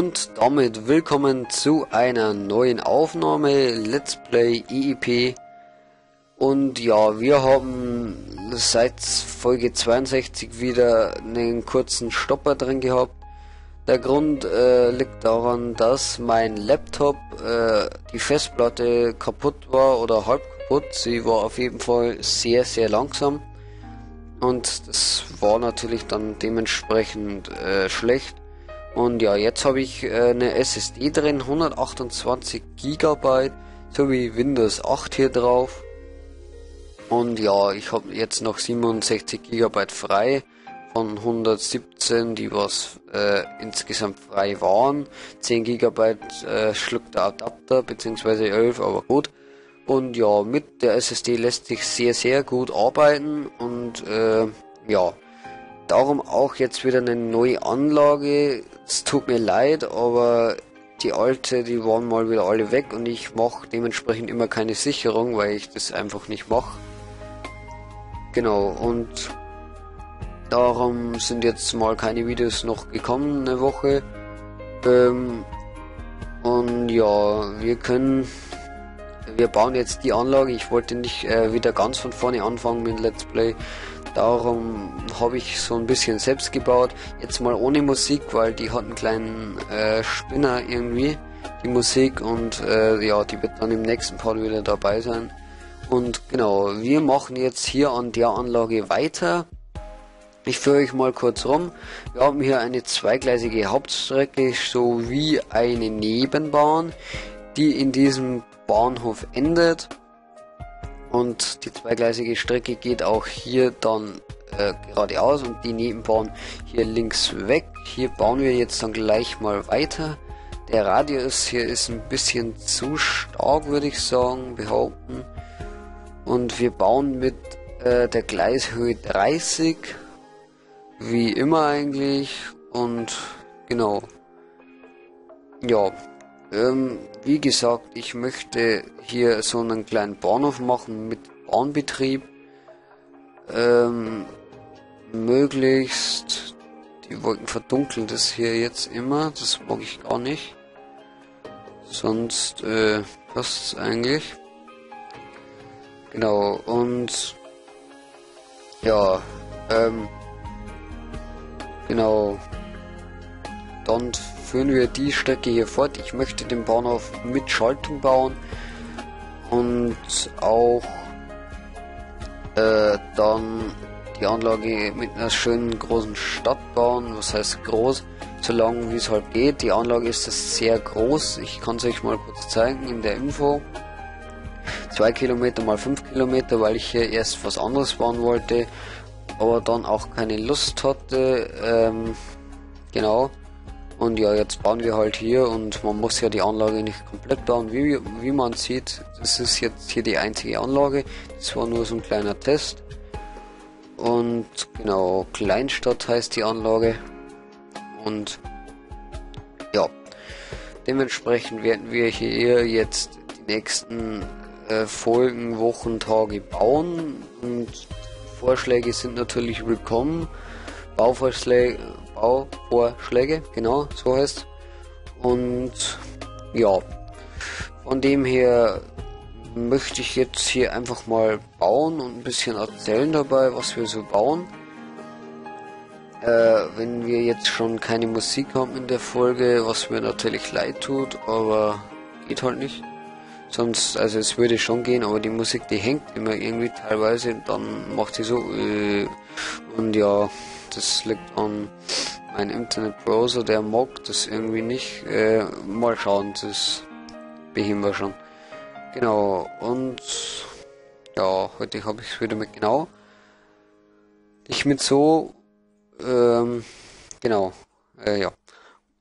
Und damit willkommen zu einer neuen Aufnahme Let's Play EEP. Und ja, wir haben seit Folge 62 wieder einen kurzen Stopper drin gehabt. Der Grund äh, liegt daran, dass mein Laptop, äh, die Festplatte kaputt war oder halb kaputt. Sie war auf jeden Fall sehr, sehr langsam. Und das war natürlich dann dementsprechend äh, schlecht. Und ja, jetzt habe ich äh, eine SSD drin, 128 GB sowie Windows 8 hier drauf. Und ja, ich habe jetzt noch 67 GB frei von 117, die was äh, insgesamt frei waren. 10 GB äh, schluckt der Adapter, beziehungsweise 11, aber gut. Und ja, mit der SSD lässt sich sehr, sehr gut arbeiten und äh, ja, darum auch jetzt wieder eine neue Anlage. Es tut mir leid, aber die alte, die waren mal wieder alle weg und ich mache dementsprechend immer keine Sicherung, weil ich das einfach nicht mache. Genau, und darum sind jetzt mal keine Videos noch gekommen, eine Woche. Ähm, und ja, wir können, wir bauen jetzt die Anlage. Ich wollte nicht äh, wieder ganz von vorne anfangen mit Let's Play. Darum habe ich so ein bisschen selbst gebaut. Jetzt mal ohne Musik, weil die hat einen kleinen äh, Spinner irgendwie, die Musik. Und äh, ja, die wird dann im nächsten Part wieder dabei sein. Und genau, wir machen jetzt hier an der Anlage weiter. Ich führe euch mal kurz rum. Wir haben hier eine zweigleisige Hauptstrecke sowie eine Nebenbahn, die in diesem Bahnhof endet. Und die zweigleisige Strecke geht auch hier dann äh, geradeaus und die Nebenbahn hier links weg. Hier bauen wir jetzt dann gleich mal weiter. Der Radius hier ist ein bisschen zu stark, würde ich sagen, behaupten. Und wir bauen mit äh, der Gleishöhe 30, wie immer eigentlich. Und genau. Ja, ähm, wie gesagt, ich möchte hier so einen kleinen Bahnhof machen mit Bahnbetrieb. Ähm, möglichst, die Wolken verdunkeln das hier jetzt immer, das mag ich gar nicht. Sonst äh, passt es eigentlich. Genau, und ja, ähm, genau, dann führen wir die Strecke hier fort. Ich möchte den Bahnhof mit Schaltung bauen und auch äh, dann die Anlage mit einer schönen großen Stadt bauen. Was heißt groß? So lang wie es halt geht. Die Anlage ist sehr groß. Ich kann es euch mal kurz zeigen in der Info. 2 Kilometer mal 5 Kilometer, weil ich hier erst was anderes bauen wollte, aber dann auch keine Lust hatte. Ähm, genau. Und ja, jetzt bauen wir halt hier und man muss ja die Anlage nicht komplett bauen. Wie, wie man sieht, das ist jetzt hier die einzige Anlage. Das war nur so ein kleiner Test. Und genau, Kleinstadt heißt die Anlage. Und ja, dementsprechend werden wir hier jetzt die nächsten äh, Folgen, Wochen, Tage bauen. Und Vorschläge sind natürlich willkommen. Bauvorschläge, Bauvorschläge, genau, so heißt. Und ja, von dem her möchte ich jetzt hier einfach mal bauen und ein bisschen erzählen dabei, was wir so bauen. Äh, wenn wir jetzt schon keine Musik haben in der Folge, was mir natürlich leid tut, aber geht halt nicht. Sonst, also es würde schon gehen, aber die Musik, die hängt immer irgendwie teilweise, dann macht sie so, äh, und ja, das liegt an meinem Internetbrowser, der mag das irgendwie nicht. Äh, mal schauen, das beheben wir schon. Genau, und ja, heute habe ich es wieder mit genau. Ich mit so, ähm, genau, äh, ja.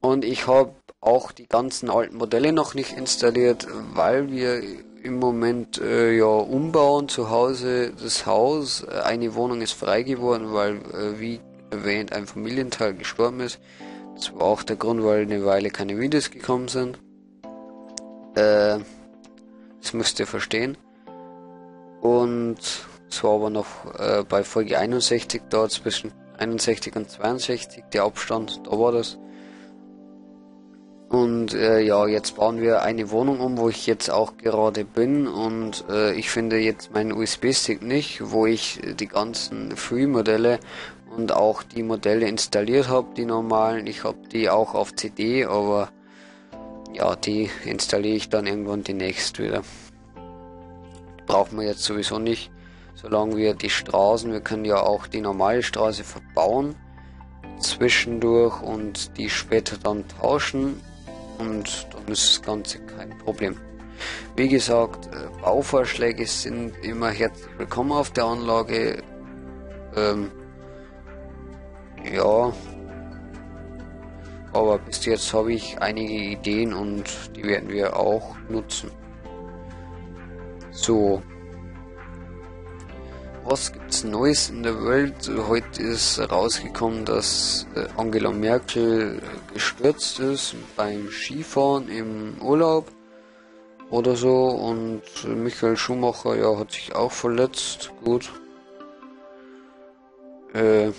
Und ich habe auch die ganzen alten Modelle noch nicht installiert, weil wir im Moment äh, ja umbauen zu Hause das Haus. Eine Wohnung ist frei geworden, weil äh, wie erwähnt ein Familienteil gestorben ist. Das war auch der Grund, weil eine Weile keine Videos gekommen sind. Äh, das müsst ihr verstehen. Und es war aber noch äh, bei Folge 61 dort zwischen 61 und 62 der Abstand, da war das. Und äh, ja, jetzt bauen wir eine Wohnung um, wo ich jetzt auch gerade bin. Und äh, ich finde jetzt meinen USB-Stick nicht, wo ich die ganzen Free-Modelle und auch die Modelle installiert habe, die normalen. Ich habe die auch auf CD, aber ja, die installiere ich dann irgendwann demnächst wieder. Brauchen wir jetzt sowieso nicht, solange wir die Straßen, wir können ja auch die normale Straße verbauen zwischendurch und die später dann tauschen und dann ist das Ganze kein Problem. Wie gesagt, äh, Bauvorschläge sind immer herzlich willkommen auf der Anlage. Ähm, ja, aber bis jetzt habe ich einige Ideen und die werden wir auch nutzen. So. Was gibt's Neues in der Welt? Heute ist rausgekommen, dass äh, Angela Merkel gestürzt ist beim Skifahren im Urlaub oder so und Michael Schumacher ja hat sich auch verletzt. Gut. Äh,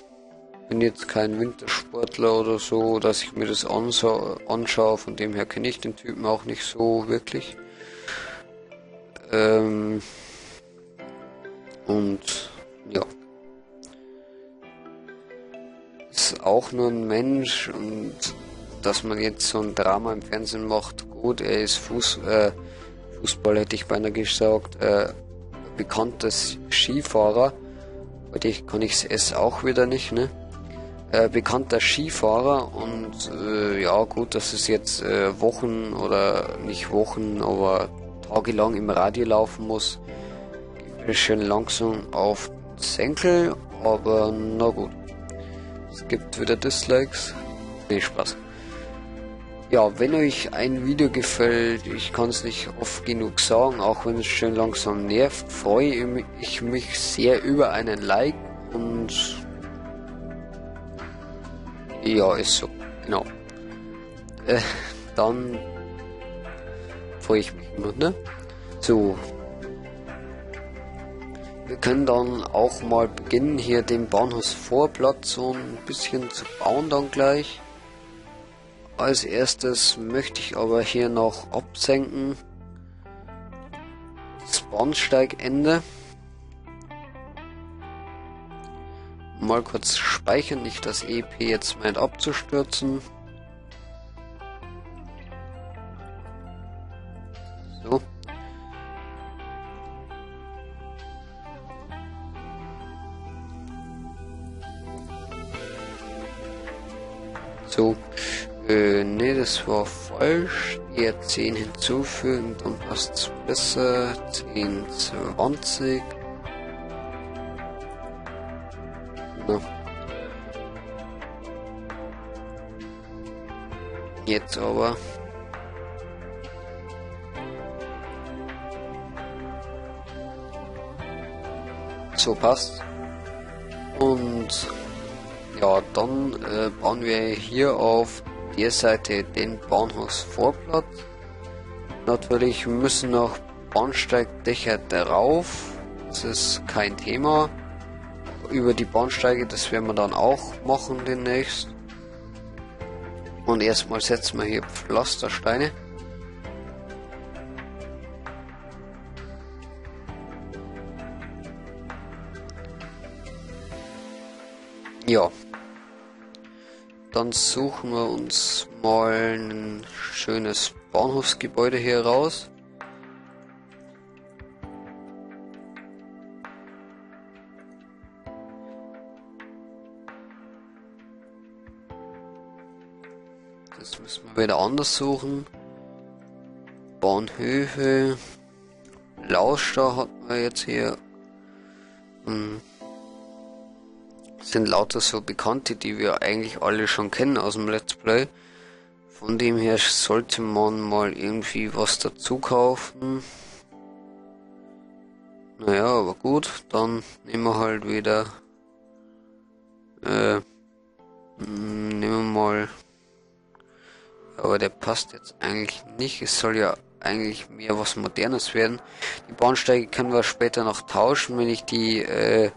bin jetzt kein Wintersportler oder so, dass ich mir das anschaue. Von dem her kenne ich den Typen auch nicht so wirklich. Ähm und ja. Ist auch nur ein Mensch und dass man jetzt so ein Drama im Fernsehen macht, gut, er ist Fuß, äh, Fußball hätte ich beinahe gesagt, äh, bekannter Skifahrer. Heute kann ich es auch wieder nicht, ne? Äh, bekannter Skifahrer und äh, ja gut, dass es jetzt äh, Wochen oder nicht Wochen, aber tagelang im Radio laufen muss. Geht schön langsam auf Senkel, aber na gut. Es gibt wieder Dislikes. Nee, Spaß. Ja, wenn euch ein Video gefällt, ich kann es nicht oft genug sagen, auch wenn es schön langsam nervt, freue ich mich sehr über einen Like und ja, ist so. Genau. Äh, dann freue ich ne? So. Wir können dann auch mal beginnen, hier den Bahnhofsvorplatz so ein bisschen zu bauen dann gleich. Als erstes möchte ich aber hier noch absenken. Das Bahnsteigende. Mal kurz speichern, nicht das EP jetzt meint abzustürzen. So. So. Äh, ne, das war falsch. Eher 10 hinzufügen, dann passt es besser. 10, 20. Ne? Jetzt aber. So passt. Und ja, dann äh, bauen wir hier auf der Seite den Bahnhofsvorplatz. Natürlich müssen noch Bahnsteigdächer drauf. Das ist kein Thema über die Bahnsteige, das werden wir dann auch machen demnächst. Und erstmal setzen wir hier Pflastersteine. Ja. Dann suchen wir uns mal ein schönes Bahnhofsgebäude hier raus. Wieder anders suchen. Bahnhöfe. Lauscher hat man jetzt hier. Hm. Sind lauter so Bekannte, die wir eigentlich alle schon kennen aus dem Let's Play. Von dem her sollte man mal irgendwie was dazu kaufen. Naja, aber gut, dann nehmen wir halt wieder. Äh, hm, nehmen wir mal aber der passt jetzt eigentlich nicht. Es soll ja eigentlich mehr was Modernes werden. Die Bahnsteige können wir später noch tauschen, wenn ich die äh,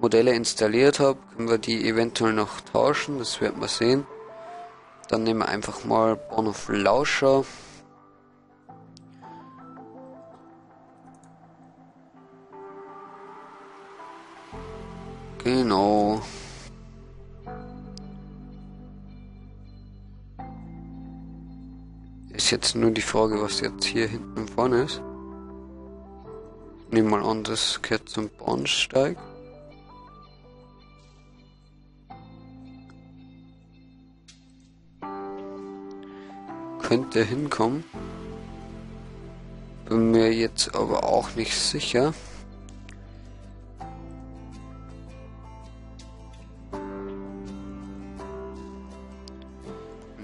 Modelle installiert habe, können wir die eventuell noch tauschen, das wird man sehen. Dann nehmen wir einfach mal Bahnhof Lauscher. Genau. Jetzt nur die Frage, was jetzt hier hinten vorne ist. Ich nehme mal an, das gehört zum Bahnsteig. Könnte hinkommen. Bin mir jetzt aber auch nicht sicher.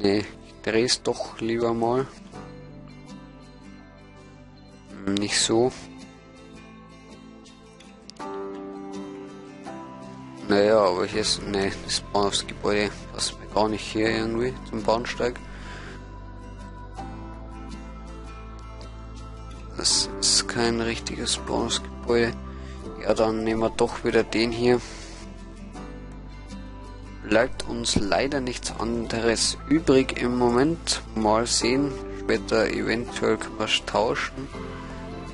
Nee, dreh's doch lieber mal. Hm, nicht so. Naja, aber hier ist, ne, das Bahnhofsgebäude passt mir gar nicht hier irgendwie zum Bahnsteig. Das ist kein richtiges Bahnhofsgebäude. Ja, dann nehmen wir doch wieder den hier bleibt uns leider nichts anderes übrig im Moment. Mal sehen, später eventuell können wir es tauschen.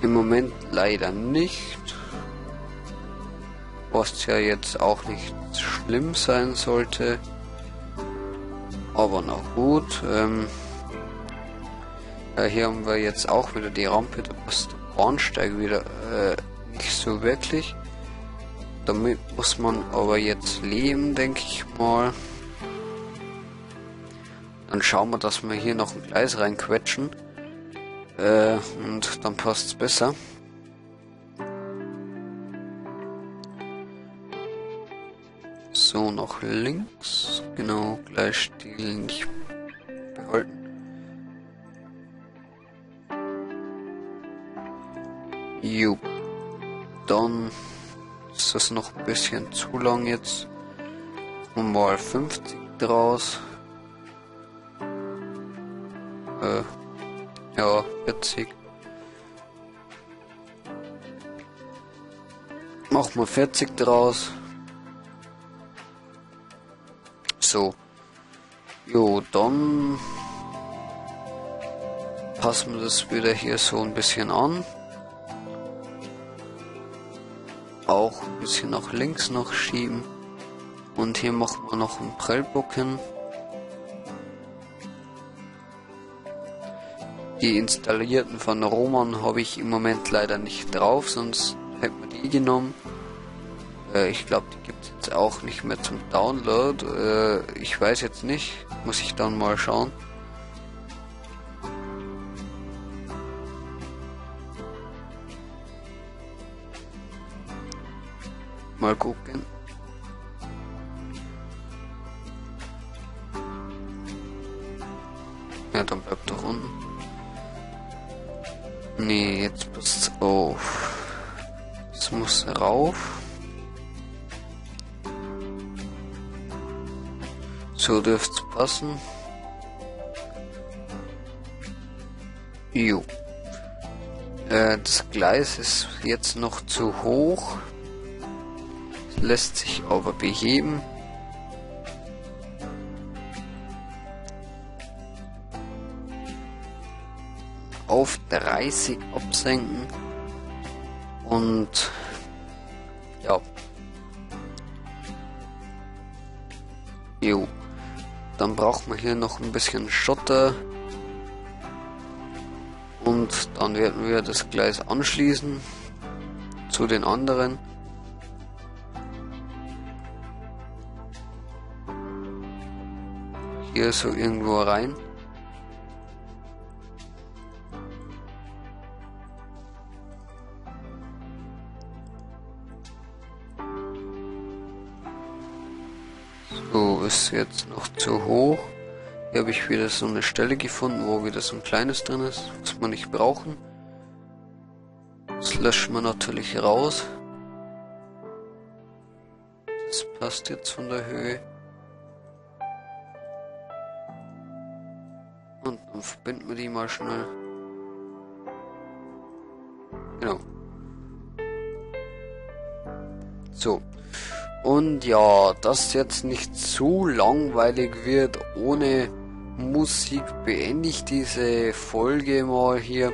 Im Moment leider nicht. Was ja jetzt auch nicht schlimm sein sollte. Aber na gut. Ähm, ja, hier haben wir jetzt auch wieder die Rampe, da passt der Bahnsteig wieder äh, nicht so wirklich. Damit muss man aber jetzt leben, denke ich mal. Dann schauen wir, dass wir hier noch ein Gleis reinquetschen. Äh, und dann passt es besser. So, noch links. Genau, Gleisstil nicht behalten. Jupp. Dann ist das noch ein bisschen zu lang jetzt. Und mal 50 draus. Äh, ja, 40. Mach mal 40 draus. So. Jo, dann passen wir das wieder hier so ein bisschen an. Auch ein bisschen nach links noch schieben. Und hier machen wir noch einen Prellbocken. Die installierten von Roman habe ich im Moment leider nicht drauf, sonst hätte man die genommen. Äh, ich glaube, die gibt es jetzt auch nicht mehr zum Download. Äh, ich weiß jetzt nicht, muss ich dann mal schauen. Mal gucken. Ja, dann bleibt doch unten. Nee, jetzt passt's auf. Jetzt muss rauf. So dürft's passen. Jo. Äh, das Gleis ist jetzt noch zu hoch lässt sich aber beheben. Auf 30 absenken und ja. Jo. Dann braucht man hier noch ein bisschen Schotter. Und dann werden wir das Gleis anschließen zu den anderen. Hier so irgendwo rein. So, ist jetzt noch zu hoch. Hier habe ich wieder so eine Stelle gefunden, wo wieder so ein kleines drin ist, was wir nicht brauchen. Das löschen wir natürlich raus. Das passt jetzt von der Höhe. Und dann verbinden wir die mal schnell. Genau. So. Und ja, dass jetzt nicht zu langweilig wird ohne Musik beende ich diese Folge mal hier.